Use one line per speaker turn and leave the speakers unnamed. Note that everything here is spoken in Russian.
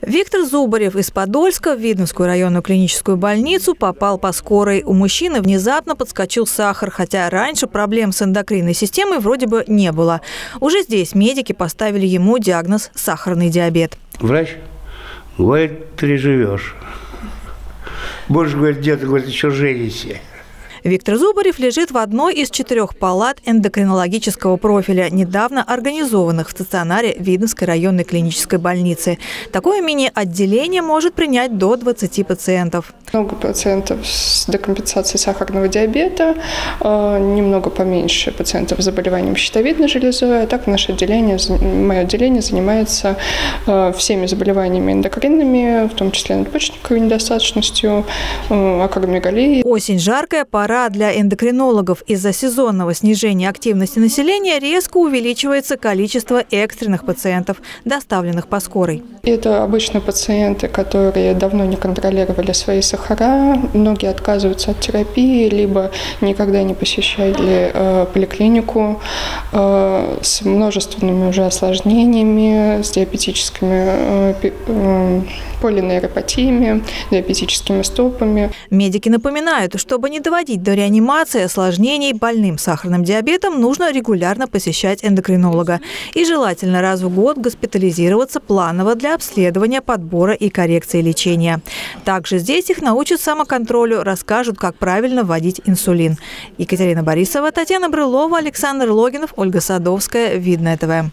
Виктор Зубарев из Подольска в Видновскую районную клиническую больницу попал по скорой. У мужчины внезапно подскочил сахар, хотя раньше проблем с эндокринной системой вроде бы не было. Уже здесь медики поставили ему диагноз сахарный диабет.
Врач говорит, переживешь. Больше говорит, где-то, говорит, еще жените.
Виктор Зубарев лежит в одной из четырех палат эндокринологического профиля, недавно организованных в стационаре Видновской районной клинической больницы. Такое мини-отделение может принять до 20 пациентов.
Много пациентов с декомпенсацией сахарного диабета, э, немного поменьше пациентов с заболеванием щитовидной железы. А так наше отделение, мое отделение занимается э, всеми заболеваниями эндокринными, в том числе надпочечниковой недостаточностью, э, акромегалией.
Осень жаркая, пора пора для эндокринологов из-за сезонного снижения активности населения резко увеличивается количество экстренных пациентов, доставленных по скорой.
Это обычно пациенты, которые давно не контролировали свои сахара, многие отказываются от терапии, либо никогда не посещали э, поликлинику э, с множественными уже осложнениями, с диабетическими э, э, полинейропатиями, диабетическими стопами.
Медики напоминают, чтобы не доводить доводить до реанимации осложнений больным сахарным диабетом, нужно регулярно посещать эндокринолога и желательно раз в год госпитализироваться планово для обследования, подбора и коррекции лечения. Также здесь их научат самоконтролю, расскажут, как правильно вводить инсулин. Екатерина Борисова, Татьяна Брылова, Александр Логинов, Ольга Садовская. Видно ТВ.